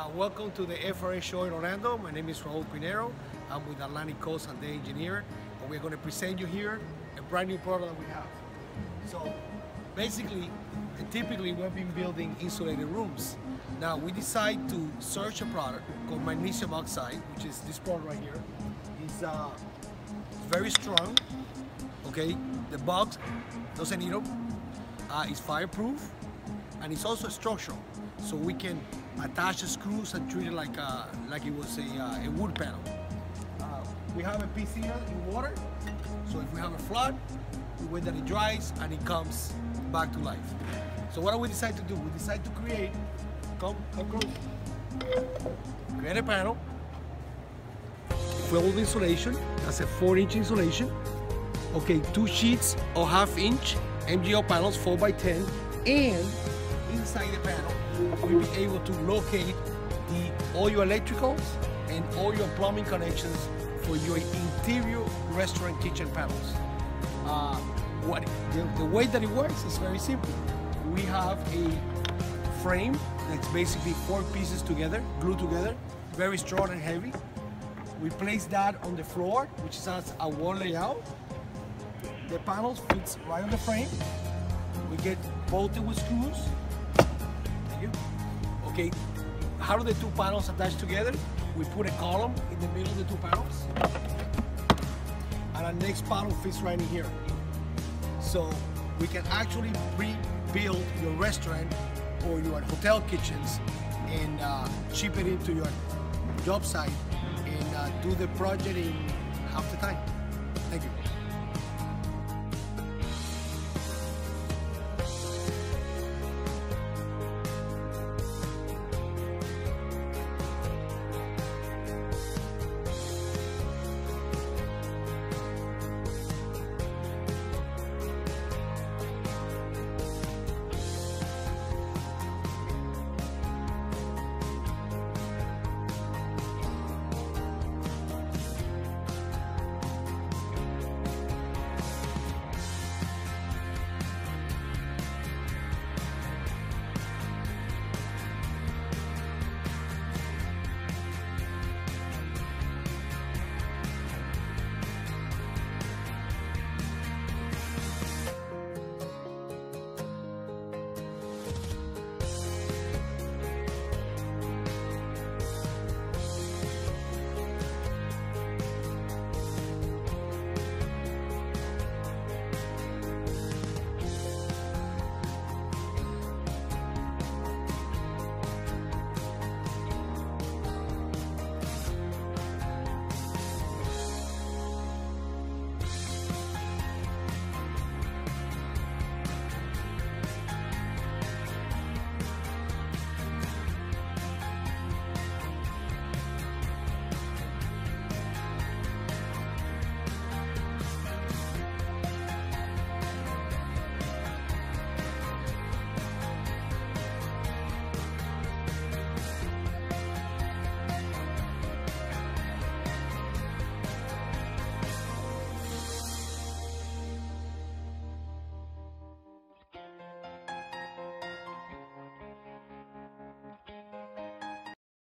Uh, welcome to the FRA show in Orlando. My name is Raul Pineiro. I'm with Atlantic Coast and the engineer. And we're going to present you here a brand new product that we have. So basically, typically we've been building insulated rooms. Now we decide to search a product called magnesium oxide, which is this product right here. It's uh, very strong. Okay, the box doesn't eat them. Uh, it's fireproof and it's also structural. So we can attach the screws and treat it like a, like it was a, uh, a wood panel. Uh, we have a piece here in water. So if we have a flood, we wait that it dries and it comes back to life. So what do we decide to do? We decide to create, come, come close. Create a panel, full insulation, that's a four inch insulation. Okay, two sheets of half inch MGO panels, four by 10, and inside the panel, we'll be able to locate the all your electricals and all your plumbing connections for your interior restaurant kitchen panels. Uh, what the, the way that it works is very simple. We have a frame that's basically four pieces together, glued together, very strong and heavy. We place that on the floor, which is a wall layout. The panels fits right on the frame. We get bolted with screws. You. Okay, how do the two panels attach together? We put a column in the middle of the two panels. And our next panel fits right in here. So we can actually pre-build your restaurant or your hotel kitchens and uh, ship it into your job site and uh, do the project in half the time. Thank you.